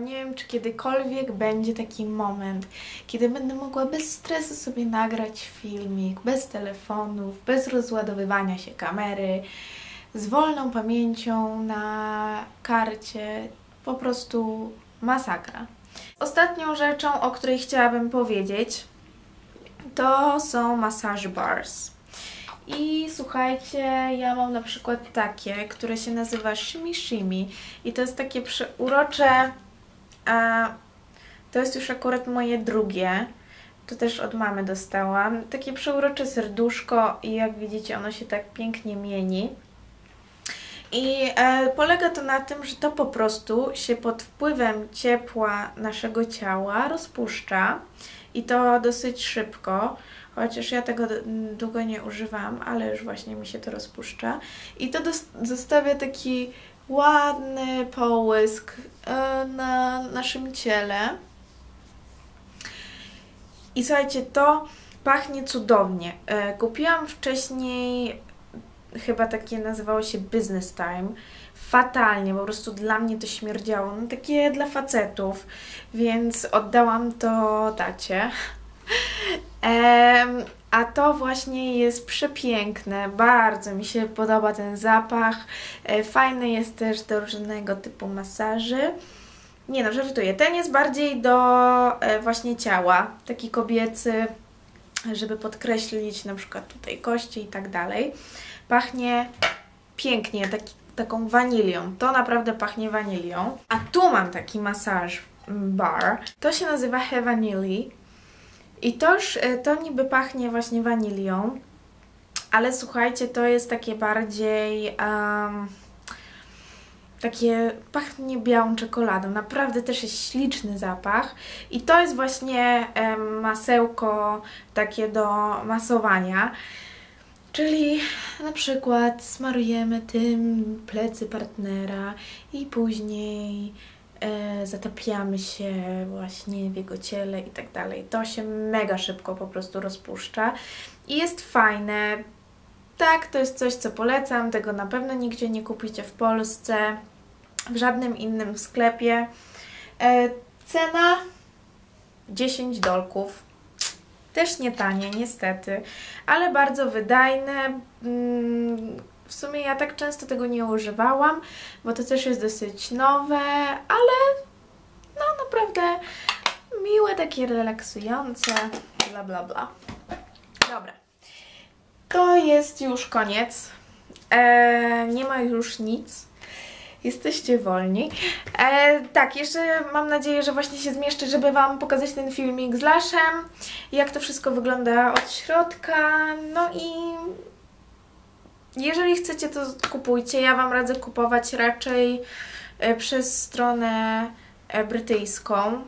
Nie wiem, czy kiedykolwiek będzie taki moment, kiedy będę mogła bez stresu sobie nagrać filmik, bez telefonów, bez rozładowywania się kamery, z wolną pamięcią na karcie. Po prostu masakra. Ostatnią rzeczą, o której chciałabym powiedzieć, to są massage bars. I słuchajcie, ja mam na przykład takie, które się nazywa Shimi Shimi i to jest takie przeurocze, a to jest już akurat moje drugie, to też od mamy dostałam, takie przeurocze serduszko i jak widzicie ono się tak pięknie mieni. I e, polega to na tym, że to po prostu się pod wpływem ciepła naszego ciała rozpuszcza i to dosyć szybko, chociaż ja tego długo nie używam, ale już właśnie mi się to rozpuszcza. I to zostawia taki ładny połysk e, na naszym ciele. I słuchajcie, to pachnie cudownie. E, kupiłam wcześniej chyba takie nazywało się Business Time. Fatalnie, po prostu dla mnie to śmierdziało. No takie dla facetów, więc oddałam to tacie. a to właśnie jest przepiękne, bardzo mi się podoba ten zapach. E, fajny jest też do różnego typu masaży. Nie no, żartuję. Ten jest bardziej do e, właśnie ciała, taki kobiecy, żeby podkreślić na przykład tutaj kości i tak dalej. Pachnie pięknie, taki, taką wanilią. To naprawdę pachnie wanilią. A tu mam taki masaż bar. To się nazywa Heavenly. I toż e, to niby pachnie właśnie wanilią, ale słuchajcie, to jest takie bardziej... Um, takie pachnie białą czekoladą. Naprawdę też jest śliczny zapach. I to jest właśnie masełko takie do masowania. Czyli na przykład smarujemy tym plecy partnera i później zatapiamy się właśnie w jego ciele i tak dalej. To się mega szybko po prostu rozpuszcza i jest fajne. Tak, to jest coś, co polecam. Tego na pewno nigdzie nie kupicie w Polsce, w żadnym innym sklepie. E, cena 10 dolków też nie tanie, niestety, ale bardzo wydajne. W sumie ja tak często tego nie używałam, bo to też jest dosyć nowe, ale no naprawdę miłe, takie relaksujące, bla bla bla. Dobra. To jest już koniec. Eee, nie ma już nic. Jesteście wolni. E, tak, jeszcze mam nadzieję, że właśnie się zmieszczę, żeby Wam pokazać ten filmik z Laszem, jak to wszystko wygląda od środka, no i jeżeli chcecie, to kupujcie. Ja Wam radzę kupować raczej e, przez stronę e, brytyjską.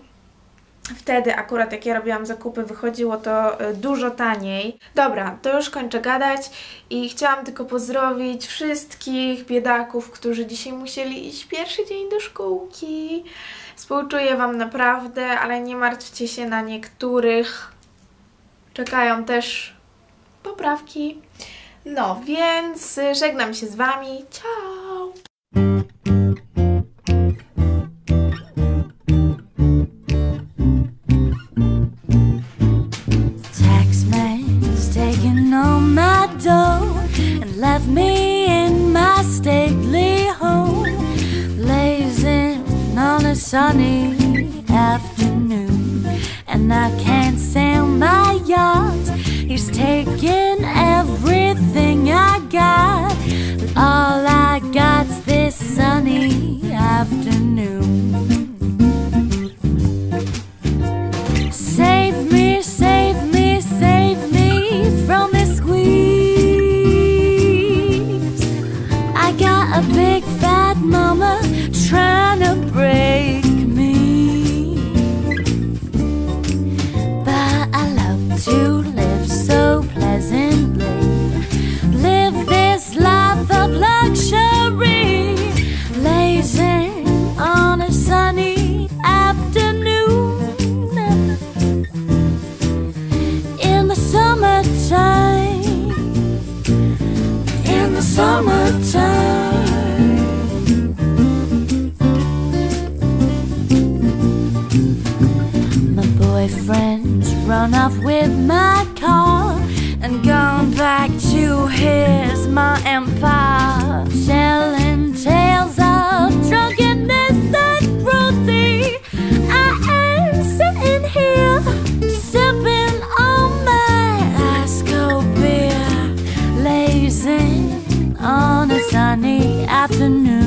Wtedy akurat jak ja robiłam zakupy wychodziło to e, dużo taniej. Dobra, to już kończę gadać i chciałam tylko pozdrowić wszystkich biedaków, którzy dzisiaj musieli iść pierwszy dzień do szkółki. Współczuję Wam naprawdę, ale nie martwcie się na niektórych. Czekają też poprawki. No, więc żegnam się z Wami. Ciao! Taking my dough and left me in my stately home, on a sunny afternoon, and I can't sail my yacht. He's taking everything got All run off with my car and gone back to his my empire, telling tales of drunkenness and cruelty. I am sitting here sipping on my Asco beer, lazing on a sunny afternoon.